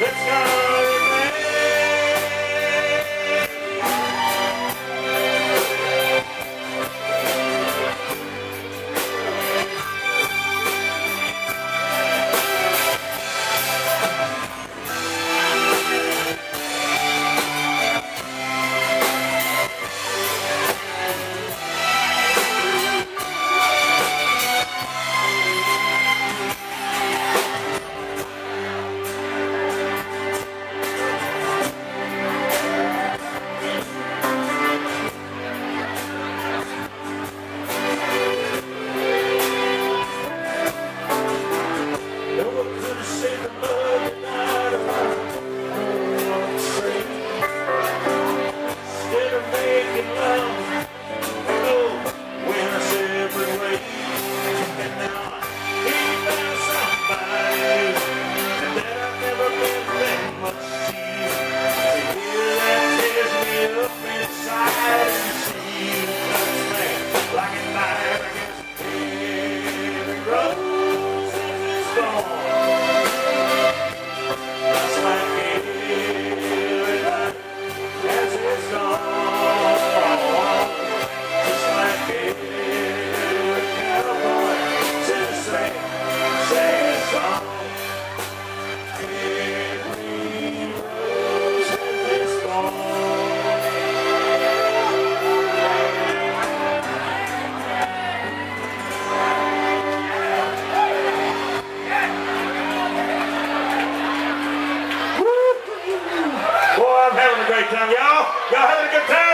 Let's go! night, y'all. Y'all having a good time?